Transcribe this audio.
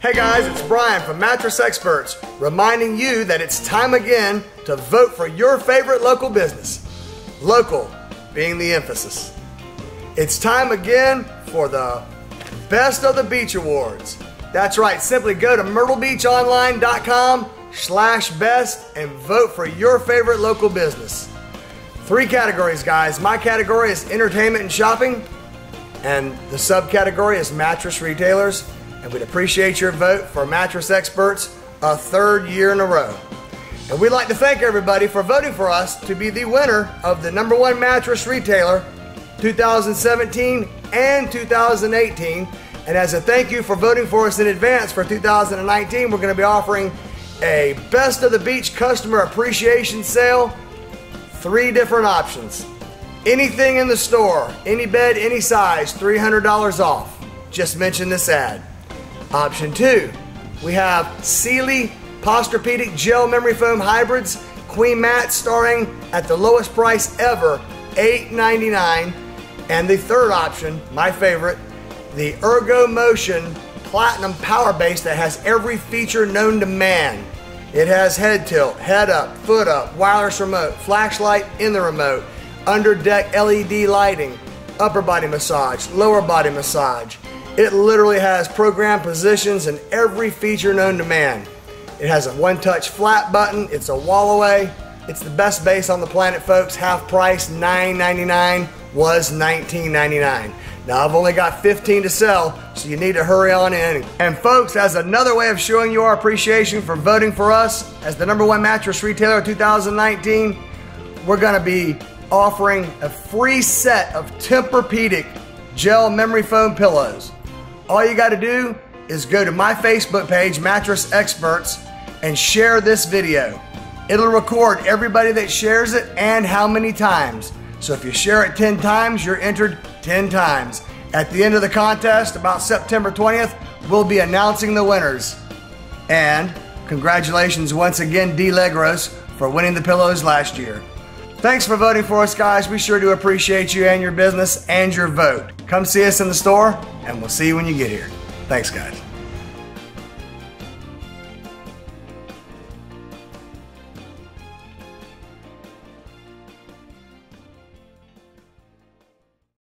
Hey guys, it's Brian from Mattress Experts, reminding you that it's time again to vote for your favorite local business. Local being the emphasis. It's time again for the Best of the Beach Awards. That's right, simply go to myrtlebeachonline.com slash best and vote for your favorite local business. Three categories, guys. My category is entertainment and shopping, and the subcategory is mattress retailers and we'd appreciate your vote for Mattress Experts a third year in a row. And we'd like to thank everybody for voting for us to be the winner of the number one mattress retailer 2017 and 2018. And as a thank you for voting for us in advance for 2019, we're going to be offering a Best of the Beach customer appreciation sale. Three different options. Anything in the store, any bed, any size, $300 off. Just mention this ad. Option two, we have Sealy Posturepedic Gel Memory Foam Hybrids Queen Mat starting at the lowest price ever, $8.99. And the third option, my favorite, the Ergomotion Platinum Power Base that has every feature known to man. It has head tilt, head up, foot up, wireless remote, flashlight in the remote, under deck LED lighting, upper body massage, lower body massage, it literally has program positions and every feature known to man. It has a one-touch flat button. It's a wall away. It's the best base on the planet, folks. Half price, $9.99 was $19.99. Now I've only got 15 to sell, so you need to hurry on in. And folks, as another way of showing you our appreciation for voting for us as the number one mattress retailer of 2019, we're gonna be offering a free set of Tempur-Pedic gel memory foam pillows. All you got to do is go to my Facebook page, Mattress Experts, and share this video. It'll record everybody that shares it and how many times. So if you share it 10 times, you're entered 10 times. At the end of the contest, about September 20th, we'll be announcing the winners. And congratulations once again, D. Legros, for winning the pillows last year. Thanks for voting for us, guys. We sure do appreciate you and your business and your vote. Come see us in the store, and we'll see you when you get here. Thanks, guys.